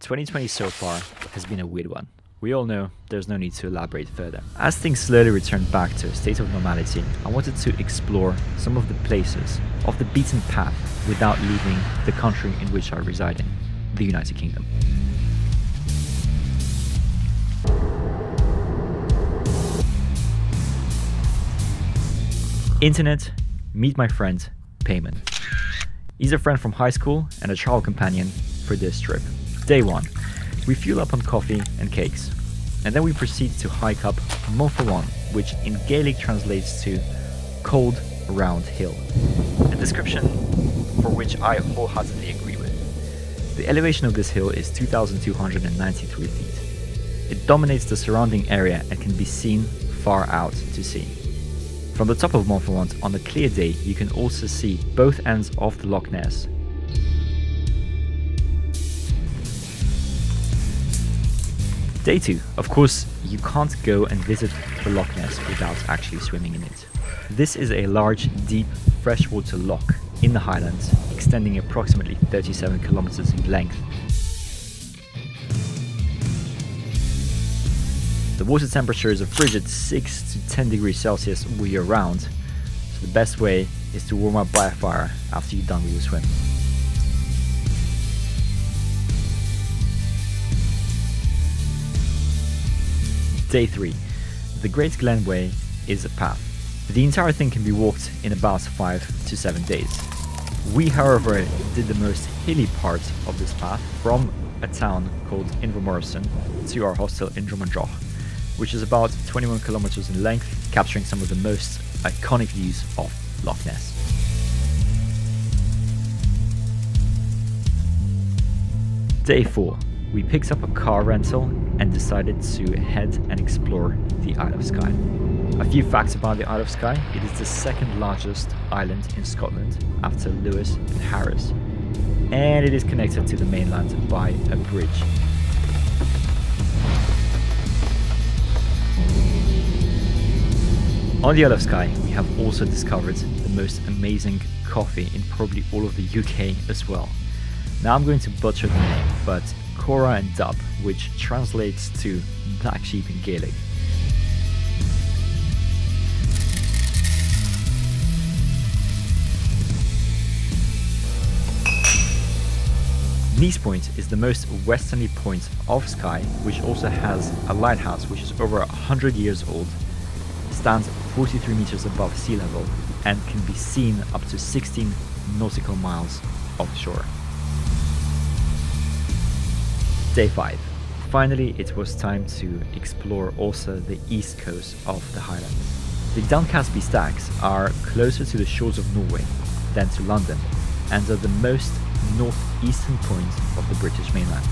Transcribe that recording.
2020 so far has been a weird one. We all know there's no need to elaborate further. As things slowly return back to a state of normality, I wanted to explore some of the places off the beaten path without leaving the country in which I reside in, the United Kingdom. Internet, meet my friend, Payman. He's a friend from high school and a travel companion for this trip. Day 1. We fuel up on coffee and cakes, and then we proceed to hike up Montfaucon, which in Gaelic translates to cold round hill. A description for which I wholeheartedly agree with. The elevation of this hill is 2,293 feet. It dominates the surrounding area and can be seen far out to sea. From the top of Montfaucon on a clear day, you can also see both ends of the Loch Ness. Day 2. Of course, you can't go and visit the Loch Ness without actually swimming in it. This is a large, deep, freshwater loch in the Highlands, extending approximately 37 kilometers in length The water temperature is a frigid 6 to 10 degrees Celsius all year round, so the best way is to warm up by a fire after you're done with your swim. Day 3. The Great Glen Way is a path. The entire thing can be walked in about 5 to 7 days. We, however, did the most hilly part of this path from a town called Invermoriston to our hostel in Drumnadroch which is about 21 kilometers in length, capturing some of the most iconic views of Loch Ness. Day 4. We picked up a car rental and decided to head and explore the Isle of Skye. A few facts about the Isle of Skye. It is the second largest island in Scotland after Lewis and Harris. And it is connected to the mainland by a bridge On the Isle of Skye, we have also discovered the most amazing coffee in probably all of the UK as well. Now I'm going to butcher the name, but Cora and Dub, which translates to black sheep in Gaelic. Neist Point is the most westerly point of Skye, which also has a lighthouse which is over 100 years old stands 43 meters above sea level and can be seen up to 16 nautical miles offshore. Day 5. Finally, it was time to explore also the east coast of the Highlands. The Duncansby Stacks are closer to the shores of Norway than to London and are the most northeastern point of the British mainland.